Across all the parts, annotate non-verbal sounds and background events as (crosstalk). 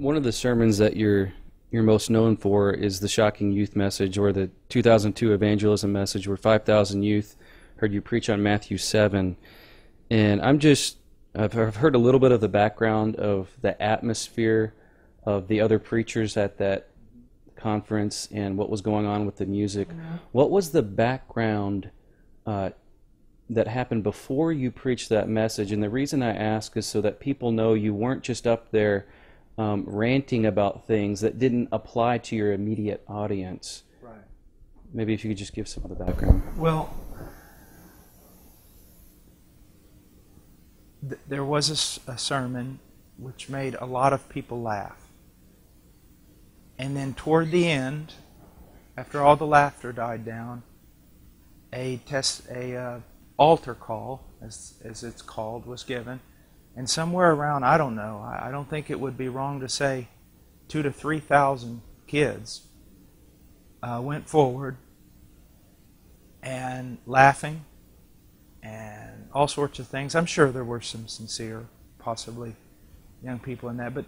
One of the sermons that you're you're most known for is the shocking youth message, or the 2002 evangelism message, where 5,000 youth heard you preach on Matthew 7. And I'm just I've, I've heard a little bit of the background of the atmosphere of the other preachers at that conference and what was going on with the music. What was the background uh, that happened before you preached that message? And the reason I ask is so that people know you weren't just up there um, ranting about things that didn't apply to your immediate audience. Right. Maybe if you could just give some of the background. Well, th- there was a s- a, sermon which made a lot of people laugh. And then toward the end, after all the laughter died down, a test, a uh, altar call, as, as it's called, was given. And somewhere around, I don't know, I, don't think it would be wrong to say two to three thousand kids uh, went forward and laughing and all sorts of things. I'm sure there were some sincere, possibly young people in that, but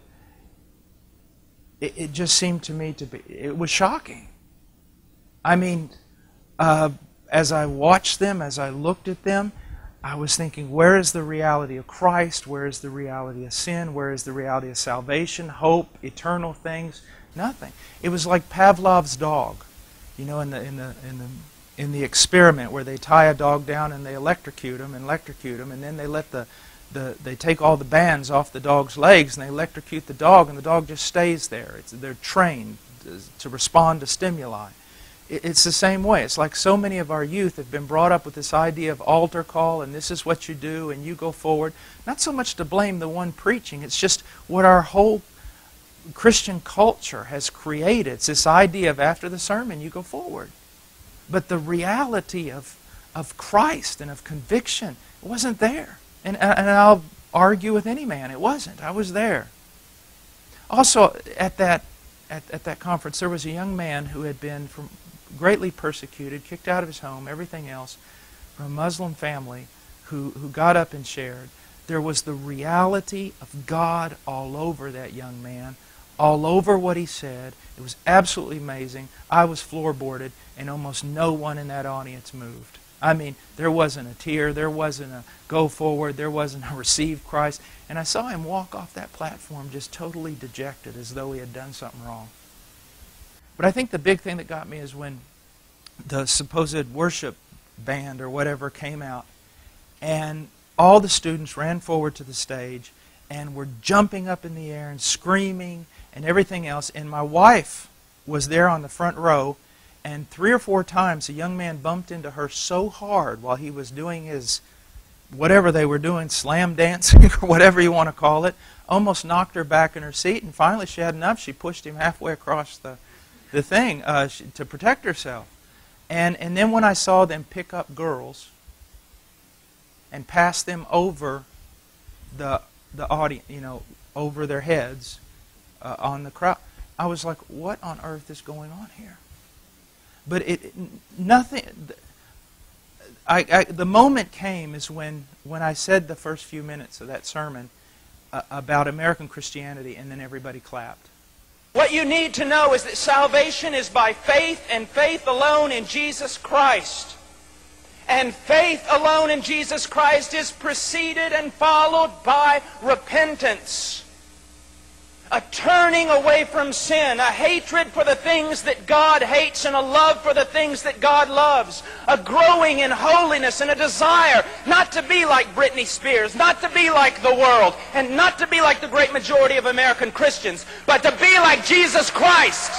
it, it just seemed to me to be, it was shocking. I mean, uh, as I watched them, as I looked at them, I was thinking, where is the reality of Christ? Where is the reality of sin? Where is the reality of salvation, hope, eternal things? Nothing. It was like Pavlov's dog, you know, in the in the in the in the experiment where they tie a dog down and they electrocute him and electrocute him, and then they let the the, they take all the bands off the dog's legs and they electrocute the dog, and the dog just stays there. It's, they're trained to respond to stimuli. It's the same way. It's like so many of our youth have been brought up with this idea of altar call and this is what you do and you go forward. Not so much to blame the one preaching, it's just what our whole Christian culture has created. It's this idea of after the sermon you go forward. But the reality of, of Christ and of conviction wasn't there. And, and I'll argue with any man, it wasn't. I was there. Also, at that, at, at that conference, there was a young man who had been from, greatly persecuted, kicked out of his home, everything else, from a Muslim family who, who got up and shared. There was the reality of God all over that young man, all over what he said. It was absolutely amazing. I was floorboarded, and almost no one in that audience moved. I mean, there wasn't a tear, there wasn't a go forward, there wasn't (laughs) a receive Christ. And I saw him walk off that platform just totally dejected as though he had done something wrong. But I think the big thing that got me is when the supposed worship band or whatever came out, and all the students ran forward to the stage and were jumping up in the air and screaming and everything else. And my wife was there on the front row, and three or four times a young man bumped into her so hard while he was doing his whatever they were doing, slam dancing (laughs) or whatever you want to call it, almost knocked her back in her seat. And finally, she had enough. She pushed him halfway across the the thing uh, to protect herself. And, and then when I saw them pick up girls and pass them over the, the audience, you know, over their heads uh, on the crowd, I was like, what on earth is going on here? But it, nothing. I, I, the moment came is when, when I said the first few minutes of that sermon uh, about American Christianity, and then everybody clapped. What you need to know is that salvation is by faith and faith alone in Jesus Christ. And faith alone in Jesus Christ is preceded and followed by repentance. A turning away from sin, a hatred for the things that God hates, and a love for the things that God loves. A growing in holiness and a desire not to be like Britney Spears, not to be like the world, and not to be like the great majority of American Christians, but to be like Jesus Christ.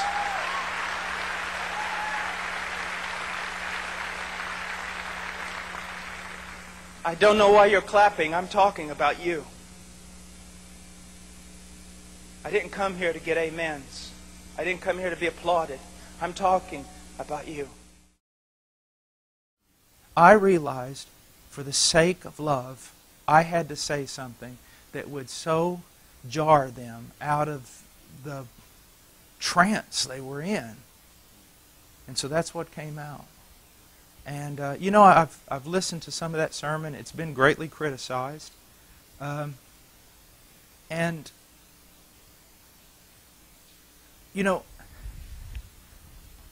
I don't know why you're clapping. I'm talking about you. I didn't come here to get amens. I didn't come here to be applauded. I'm talking about you. I realized, for the sake of love, I had to say something that would so jar them out of the trance they were in. And so that's what came out. And, uh, you know, I've, I've listened to some of that sermon. It's been greatly criticized. Um, and you know,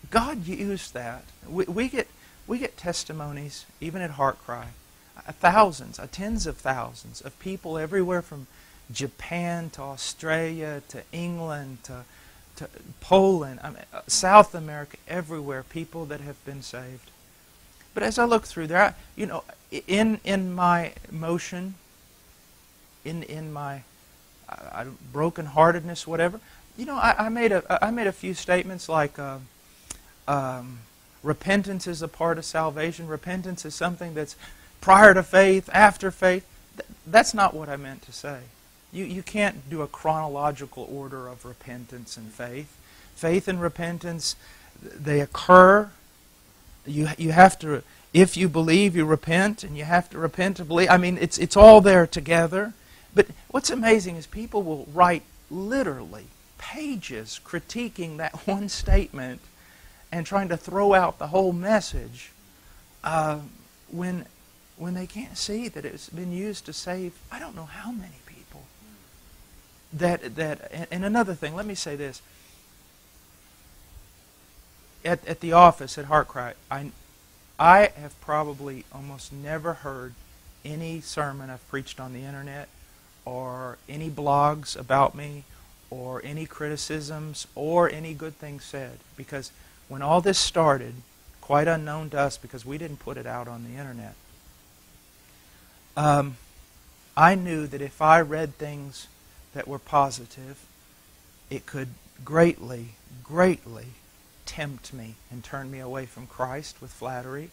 God used that. We, we get we get testimonies even at HeartCry, uh, thousands, uh, tens of thousands of people everywhere from Japan to Australia to England to to Poland, I mean, uh, South America, everywhere, people that have been saved. But as I look through there, you know, in in my motion, in in my brokenheartedness, whatever, you know, I, I, made a I made a few statements like, uh, um, repentance is a part of salvation. Repentance is something that's prior to faith, after faith. Th- that's not what I meant to say. You you can't do a chronological order of repentance and faith. Faith and repentance, they occur you, you have to, if you believe, you repent, and you have to repent to believe. I mean, it's, it's all there together. But what's amazing is people will write literally pages critiquing that (laughs) one statement and trying to throw out the whole message uh, when, when they can't see that it's been used to save I don't know how many people. That, that, and another thing, let me say this at, at the office at HeartCry, I, I have probably almost never heard any sermon I've preached on the internet or any blogs about me or any criticisms or any good things said. Because when all this started, quite unknown to us because we didn't put it out on the internet, um, I knew that if I read things that were positive, it could greatly, greatly tempt me and turn me away from Christ with flattery.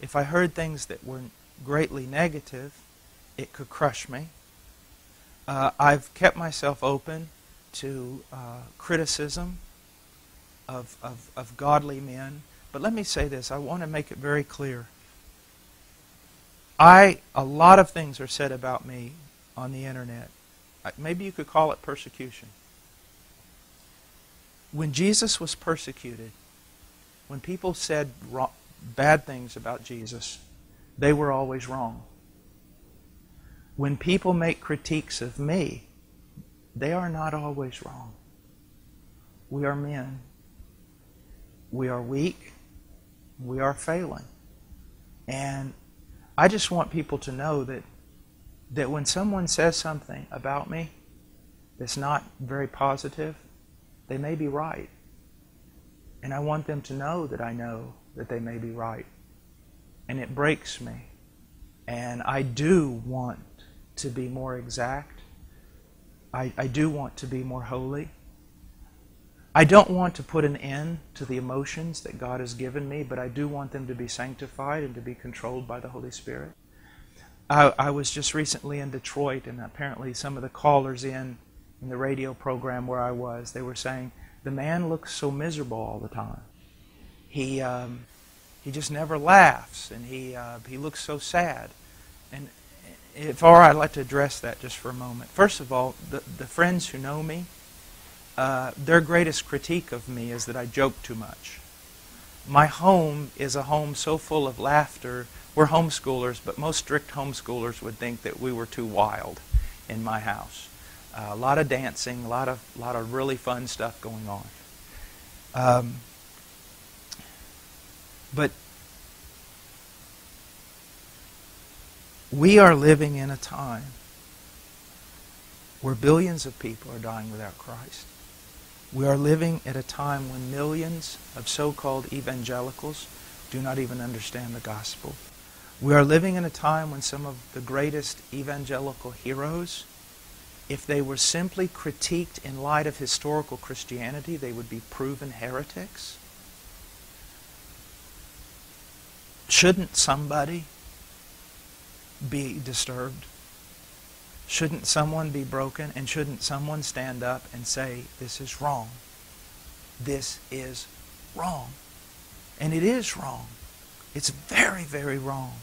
If I heard things that were greatly negative, it could crush me. Uh, I've kept myself open to uh, criticism of, of, of godly men. But let me say this I want to make it very clear. I, a lot of things are said about me on the internet. Maybe you could call it persecution when Jesus was persecuted, when people said wrong, bad things about Jesus, they were always wrong. When people make critiques of me, they are not always wrong. We are men. We are weak. We are failing. And I just want people to know that, that when someone says something about me that's not very positive, they may be right. And I want them to know that I know that they may be right. And it breaks me. And I do want to be more exact. I, I do want to be more holy. I don't want to put an end to the emotions that God has given me, but I do want them to be sanctified and to be controlled by the Holy Spirit. I, I was just recently in Detroit, and apparently some of the callers in in the radio program where I was, they were saying, the man looks so miserable all the time. He, um, he just never laughs, and he, uh, he looks so sad. And if all right, I'd like to address that just for a moment. First of all, the, the friends who know me, uh, their greatest critique of me is that I joke too much. My home is a home so full of laughter. We're homeschoolers, but most strict homeschoolers would think that we were too wild in my house. Uh, a lot of dancing, a lot of, lot of really fun stuff going on. Um, but we are living in a time where billions of people are dying without Christ. We are living at a time when millions of so called evangelicals do not even understand the gospel. We are living in a time when some of the greatest evangelical heroes if they were simply critiqued in light of historical Christianity, they would be proven heretics? Shouldn't somebody be disturbed? Shouldn't someone be broken? And shouldn't someone stand up and say, This is wrong? This is wrong. And it is wrong. It's very, very wrong.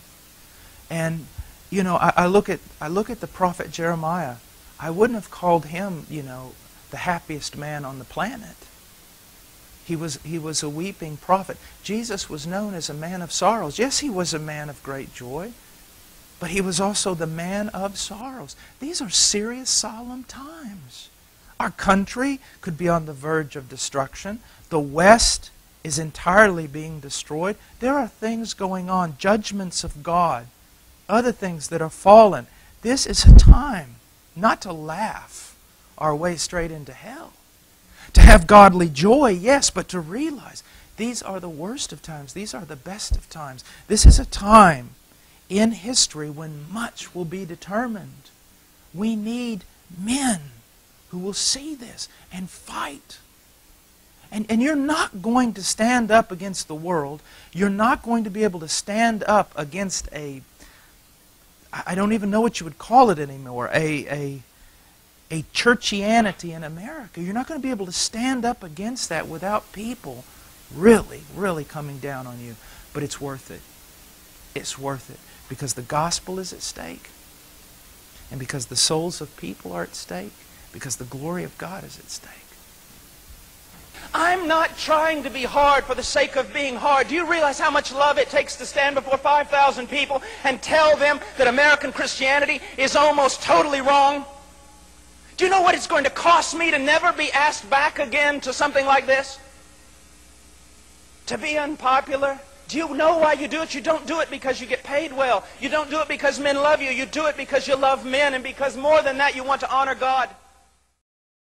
And, you know, I, I look at I look at the prophet Jeremiah I wouldn't have called him, you know, the happiest man on the planet. He was, he was a weeping prophet. Jesus was known as a man of sorrows. Yes, he was a man of great joy, but he was also the man of sorrows. These are serious, solemn times. Our country could be on the verge of destruction. The West is entirely being destroyed. There are things going on, judgments of God, other things that are fallen. This is a time not to laugh our way straight into hell. To have godly joy, yes, but to realize these are the worst of times. These are the best of times. This is a time in history when much will be determined. We need men who will see this and fight. And, and you're not going to stand up against the world. You're not going to be able to stand up against a, I don't even know what you would call it anymore, a, a, a churchianity in America. You're not going to be able to stand up against that without people really, really coming down on you. But it's worth it. It's worth it because the gospel is at stake. And because the souls of people are at stake. Because the glory of God is at stake. I'm not trying to be hard for the sake of being hard. Do you realize how much love it takes to stand before 5,000 people and tell them that American Christianity is almost totally wrong? Do you know what it's going to cost me to never be asked back again to something like this? To be unpopular? Do you know why you do it? You don't do it because you get paid well. You don't do it because men love you. You do it because you love men and because more than that you want to honor God.